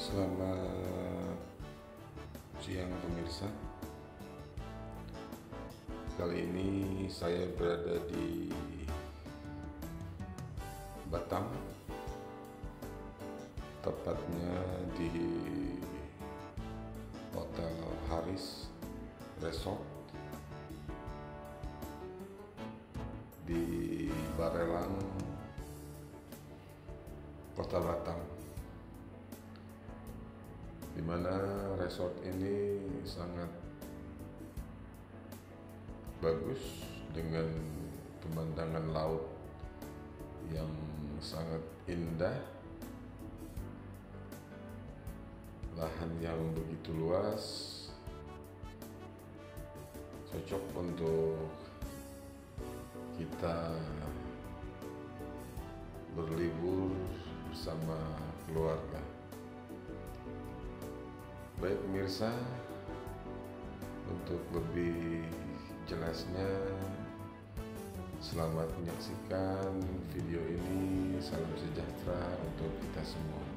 Selamat siang pemirsa. Kali ini saya berada di Batam, tepatnya di Hotel Haris Resort. Di Barelang, Kota Batam di mana resort ini sangat bagus dengan pemandangan laut yang sangat indah lahan yang begitu luas cocok untuk kita berlibur bersama keluarga. Baik pemirsa, untuk lebih jelasnya selamat menyaksikan video ini. Salam sejahtera untuk kita semua.